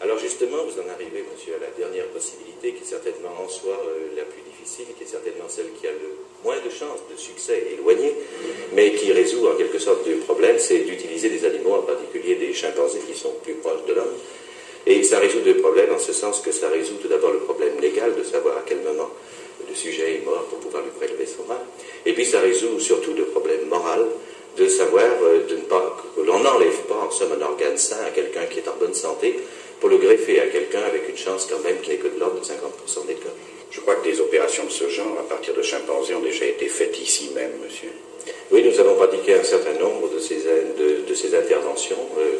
Alors justement, vous en arrivez, monsieur, à la dernière possibilité, qui est certainement en soi euh, la plus difficile, qui est certainement celle qui a le moins de chances de succès éloigné, mais qui résout en quelque sorte le problème, c'est d'utiliser des animaux, en particulier des chimpanzés qui sont plus proches de l'homme. Et ça résout deux problèmes, en ce sens que ça résout tout d'abord le problème légal de savoir à quel moment le sujet est mort pour pouvoir lui prélever son rein. Et puis ça résout surtout le problème moral de savoir euh, de ne pas, que l'on n'enlève pas en somme un organe sain à quelqu'un qui est en bonne santé pour le greffer à quelqu'un avec une chance quand même qui n'est que de l'ordre de 50% des cas. Je crois que des opérations de ce genre, à partir de chimpanzés, ont déjà été faites ici même, monsieur. Oui, nous avons pratiqué un certain nombre de ces, de, de ces interventions. Euh,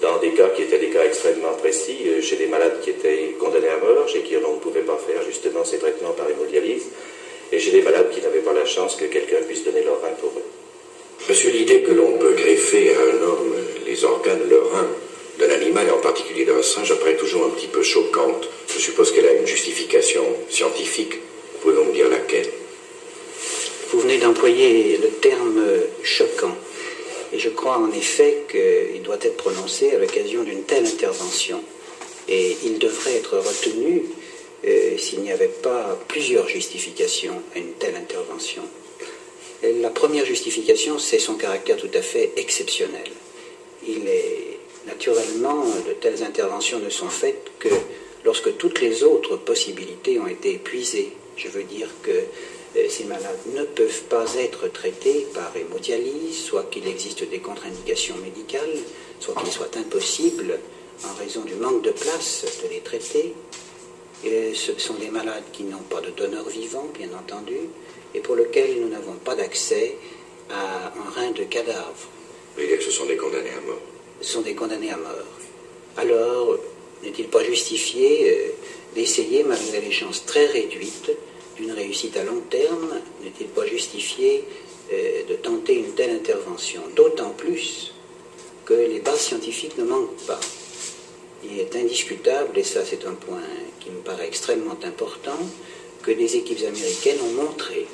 dans des cas qui étaient des cas extrêmement précis, euh, chez des malades qui étaient condamnés à mort, chez qui on ne pouvait pas faire justement ces traitements par hémodialyse, et chez des malades qui n'avaient pas la chance que quelqu'un puisse donner leur rein pour eux. Monsieur, l'idée que l'on peut greffer à un homme les organes, le rein d'un animal, et en particulier d'un singe, apparaît toujours un petit peu choquante. Je suppose qu'elle a une justification scientifique. Pouvez-vous me dire laquelle Vous venez d'employer le terme choquant. Et je crois en effet qu'il doit être prononcé à l'occasion d'une telle intervention. Et il devrait être retenu euh, s'il n'y avait pas plusieurs justifications à une telle intervention. La première justification, c'est son caractère tout à fait exceptionnel. Il est naturellement, de telles interventions ne sont faites que lorsque toutes les autres possibilités ont été épuisées. Je veux dire que euh, ces malades ne peuvent pas être traités par hémodialyse, soit qu'il existe des contre-indications médicales, soit qu'il soit impossible, en raison du manque de place, de les traiter. Et ce sont des malades qui n'ont pas de donneur vivant, bien entendu, et pour lesquels nous n'avons pas d'accès à un rein de cadavre. Que ce sont des condamnés à mort Ce sont des condamnés à mort. Alors, n'est-il pas justifié euh, d'essayer, malgré les chances très réduites, d'une réussite à long terme, n'est-il pas justifié euh, de tenter une telle intervention D'autant plus que les bases scientifiques ne manquent pas? Il est indiscutable, et ça c'est un point qui me paraît extrêmement important, que des équipes américaines ont montré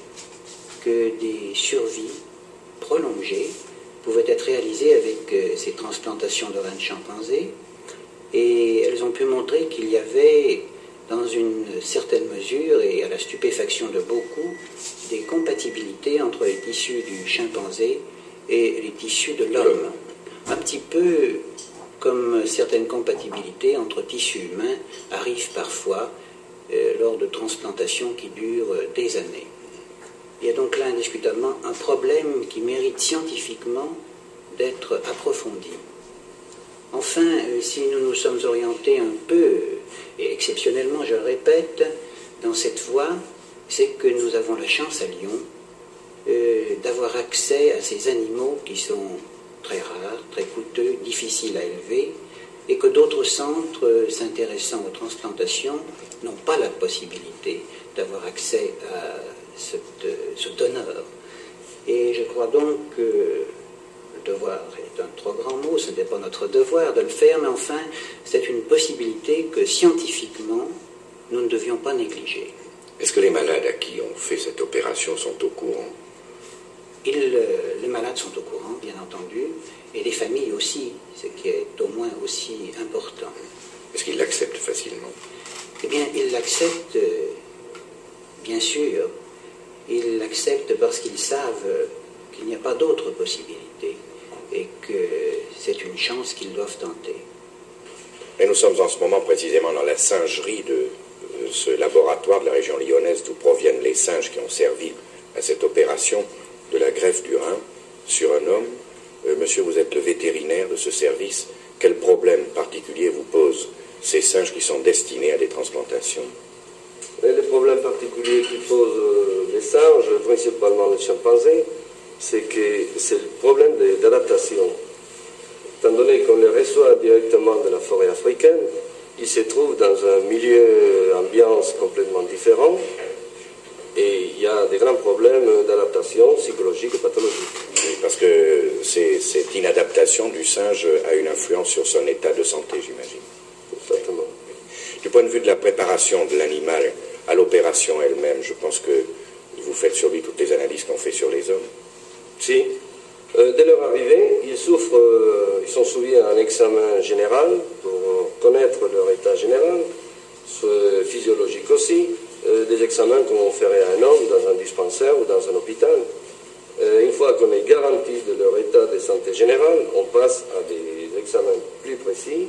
que des survies prolongées pouvaient être réalisées avec euh, ces transplantations de reins de chimpanzés, et elles ont pu montrer qu'il y avait dans une certaine mesure et à la stupéfaction de beaucoup, des compatibilités entre les tissus du chimpanzé et les tissus de l'homme. Un petit peu comme certaines compatibilités entre tissus humains arrivent parfois lors de transplantations qui durent des années. Il y a donc là indiscutablement un problème qui mérite scientifiquement d'être approfondi. Enfin, euh, si nous nous sommes orientés un peu et exceptionnellement, je le répète, dans cette voie, c'est que nous avons la chance à Lyon euh, d'avoir accès à ces animaux qui sont très rares, très coûteux, difficiles à élever, et que d'autres centres euh, s'intéressant aux transplantations n'ont pas la possibilité d'avoir accès à ce donneur. Et je crois donc que le devoir est un trop grand mot, ce n'est pas notre devoir de le faire, mais enfin, c'est une possibilité que scientifiquement, nous ne devions pas négliger. Est-ce que les malades à qui on fait cette opération sont au courant? Euh, Les malades sont au courant, bien entendu, et les familles aussi, ce qui est au moins aussi important. Est-ce qu'ils l'acceptent facilement? L'acceptent, euh, bien sûr. Ils l'acceptent parce qu'ils savent qu'il n'y a pas d'autre possibilité et que c'est une chance qu'ils doivent tenter. Et nous sommes en ce moment précisément dans la singerie de ce laboratoire de la région lyonnaise d'où proviennent les singes qui ont servi à cette opération de la greffe du rein sur un homme. Euh, monsieur, vous êtes le vétérinaire de ce service. Quel problème particulier vous posent ces singes qui sont destinés à des transplantations Les problèmes particuliers qui posent euh, les singes, principalement les chimpanzés, c'est que c'est le problème d'adaptation. Étant donné qu'on les reçoit directement de la forêt africaine, ils se trouvent dans un milieu, ambiance complètement différent, et il y a des grands problèmes d'adaptation psychologique et pathologique. parce que cette inadaptation du singe a une influence sur son état de santé, j'imagine. Point de vue de la préparation de l'animal à l'opération elle-même, je pense que vous faites sur lui toutes les analyses qu'on fait sur les hommes. Si. Euh, dès leur arrivée, ils souffrent, euh, ils sont soumis à un examen général pour connaître leur état général, physiologique aussi, euh, des examens qu'on ferait à un homme dans un dispensaire ou dans un hôpital. Euh, une fois qu'on est garanti de leur état de santé générale, on passe à des examens plus précis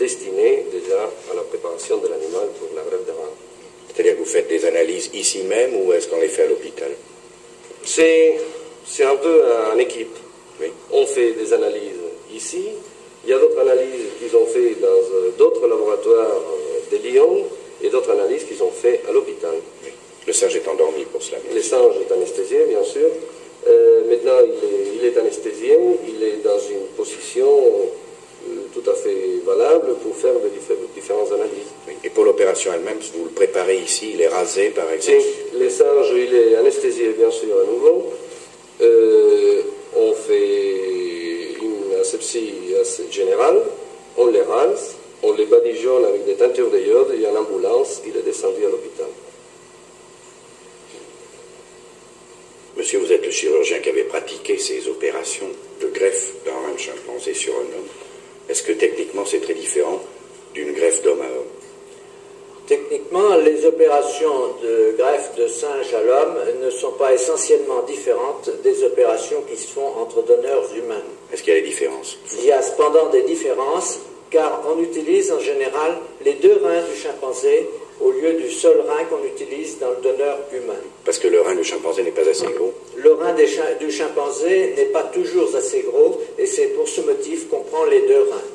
destinés déjà à la préparation de l'animal pour la grève de. C'est-à-dire que vous faites des analyses ici même ou est-ce qu'on les fait à l'hôpital C'est un peu en équipe. On fait des analyses ici. Il y a d'autres analyses qu'ils ont fait dans euh, d'autres laboratoires de Lyon et d'autres analyses qu'ils ont fait à l'hôpital. Le singe est endormi pour cela. Le singe est anesthésié, bien sûr. Euh, maintenant, il est, anesthésié, il est dans une position euh, tout à fait valable pour faire de différentes analyses. Et pour l'opération elle-même, vous le préparez ici, il est rasé par exemple Le singe, il est anesthésié, bien sûr, à nouveau. Euh, on fait une asepsie générale, on les rase, on les badigeonne avec des teintures de iode et en ambulance, il est descendu à l'hôpital. Monsieur, vous êtes le chirurgien qui avait pratiqué ces opérations de greffe d'un rein de chimpanzé sur un homme. Est-ce que techniquement c'est très différent d'une greffe d'homme à homme Techniquement, les opérations de greffe de singe à l'homme ne sont pas essentiellement différentes des opérations qui se font entre donneurs humains. Est-ce qu'il y a des différences? Il y a cependant des différences car on utilise en général les deux reins du chimpanzé au lieu du seul rein qu'on utilise dans le donneur humain. Parce que le rein du chimpanzé n'est pas assez gros Le rein du chimpanzé n'est pas toujours assez gros et c'est pour ce motif qu'on prend les deux reins.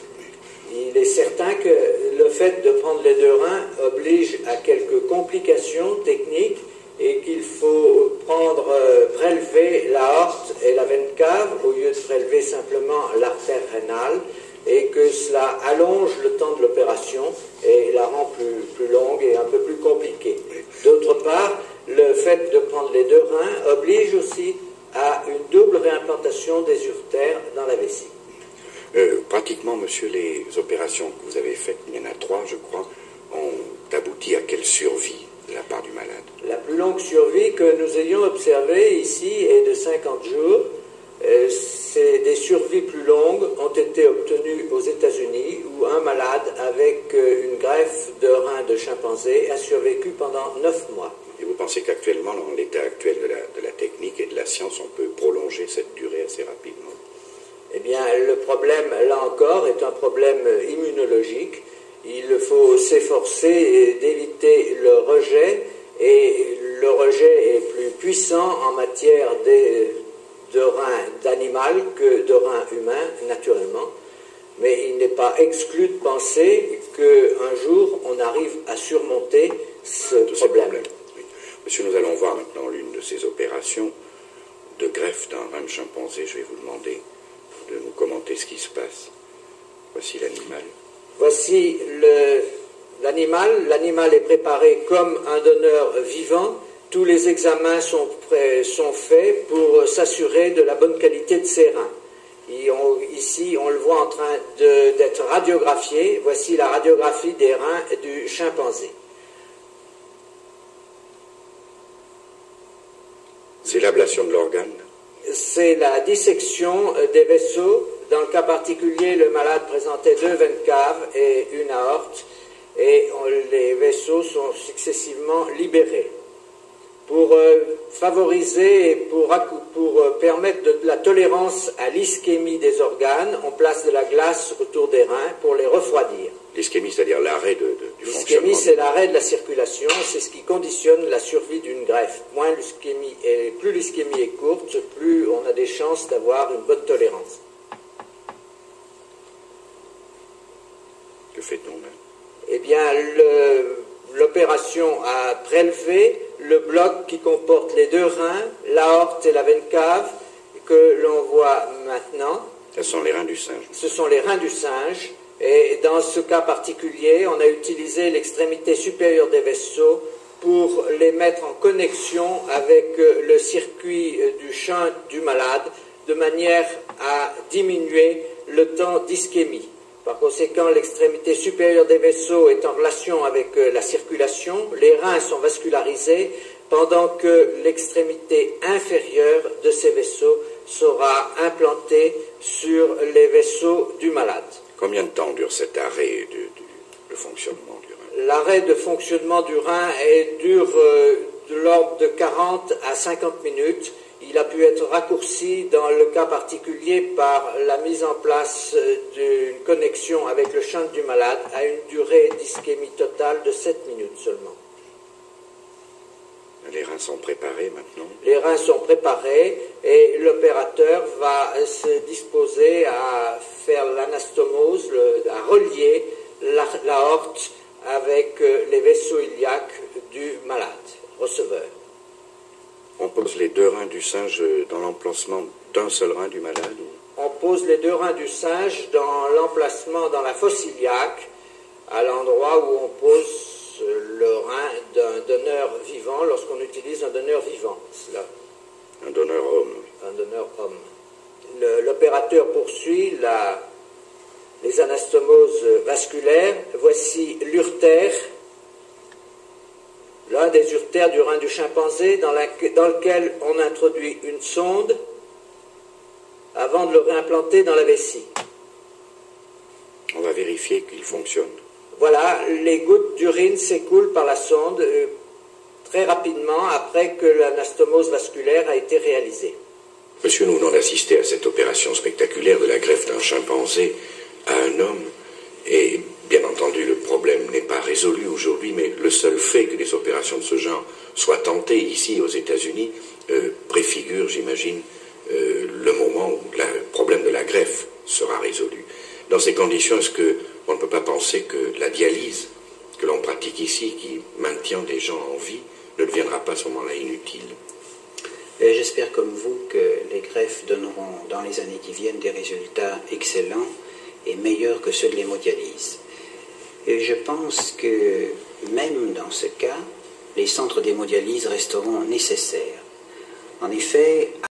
Il est certain que le fait de prendre les deux reins oblige à quelques complications techniques et qu'il faut euh, prélever la horte et la veine cave au lieu de prélever simplement l'artère rénale et que cela allonge le temps de l'opération et la rend plus, plus longue et un peu plus compliquée. D'autre part, le fait de prendre les deux reins oblige aussi à une double réimplantation des urtères dans la vessie. Pratiquement, monsieur, les opérations que vous avez faites, il y en a trois, je crois, ont abouti à quelle survie de la part du malade La plus longue survie que nous ayons observée ici est de 50 jours. Euh, des survies plus longues ont été obtenues aux États-Unis où un malade avec euh, une greffe de rein de chimpanzé a survécu pendant 9 mois. Et vous pensez qu'actuellement, dans l'état actuel de la, de la technique et de la science, on peut prolonger cette durée assez rapidement Eh bien, le problème, là encore, est un problème immunologique. Il faut s'efforcer d'éviter le rejet et le rejet est plus puissant en matière de de rein d'animal que de rein humain, naturellement. Mais il n'est pas exclu de penser qu'un jour, on arrive à surmonter ce problème. Monsieur, nous allons voir maintenant l'une de ces opérations de greffe d'un rein de chimpanzé. Je vais vous demander de nous commenter ce qui se passe. Voici l'animal. Voici l'animal. L'animal est préparé comme un donneur vivant tous les examens sont, sont faits pour s'assurer de la bonne qualité de ces reins. ici, on le voit en train d'être radiographié. Voici la radiographie des reins du chimpanzé. C'est l'ablation de l'organe C'est la dissection des vaisseaux. Dans le cas particulier, le malade présentait deux veines caves et une aorte, et les vaisseaux sont successivement libérés pour euh, favoriser et pour, pour euh, permettre de, la tolérance à l'ischémie des organes, on place de la glace autour des reins pour les refroidir. L'ischémie, c'est-à-dire l'arrêt de, du fonctionnement L'ischémie, c'est l'arrêt de la circulation, c'est ce qui conditionne la survie d'une greffe. Moins l'ischémie plus l'ischémie est courte, plus on a des chances d'avoir une bonne tolérance. Que fait-on Eh bien, l'opération a prélevé le bloc qui comporte les deux reins, l'aorte et la veine cave, que l'on voit maintenant. Ce sont les reins du singe. Ce sont les reins du singe. Dans ce cas particulier, on a utilisé l'extrémité supérieure des vaisseaux pour les mettre en connexion avec euh, le circuit euh, du champ du malade, de manière à diminuer le temps d'ischémie. Par conséquent, l'extrémité supérieure des vaisseaux est en relation avec euh, la circulation, les reins sont vascularisés, pendant que l'extrémité inférieure de ces vaisseaux sera implantée sur les vaisseaux du malade. Combien de temps dure cet arrêt de fonctionnement du rein L'arrêt de fonctionnement du rein est, dure euh, de l'ordre de 40 à 50 minutes. Il a pu être raccourci dans le cas particulier par la mise en place euh, d'une connexion avec le shunt du malade à une durée d'ischémie totale de 7 minutes seulement. Les reins sont préparés maintenant. Les reins sont préparés et l'opérateur va se disposer à faire l'anastomose, à relier la, l'aorte avec euh, les vaisseaux iliaques du malade, receveur. On pose les deux reins du singe dans l'emplacement d'un seul rein du malade. On pose les deux reins du singe dans l'emplacement dans la fosse iliaque, à l'endroit où on pose le rein d'un donneur vivant lorsqu'on utilise un donneur vivant. Cela. Un donneur homme. un donneur homme. L'opérateur poursuit la- les anastomoses vasculaires. Voici l'urtère, l'un des urtères du rein du chimpanzé, dans, la- dans lequel on introduit une sonde avant de le réimplanter dans la vessie. On va vérifier qu'il fonctionne. Voilà, les gouttes d'urine s'écoulent par la sonde euh, très rapidement après que l'anastomose vasculaire a été réalisée. Monsieur, nous venons d'assister à cette opération spectaculaire de la greffe d'un chimpanzé à un homme. Et bien entendu, le problème n'est pas résolu aujourd'hui, mais le seul fait que des opérations de ce genre soient tentées ici aux États-Unis euh, préfigure, j'imagine, euh, le moment où le problème de la greffe sera résolu. Dans ces conditions, est-ce que on ne peut pas penser que la dialyse que l'on pratique ici, qui maintient des gens en vie, ne deviendra pas à ce moment-là inutile Et J'espère comme vous que les greffes donneront dans les années qui viennent des résultats excellents et meilleurs que ceux de l'hémodialyse. Et je pense que même dans ce cas, les centres d'hémodialyse resteront nécessaires. En effet,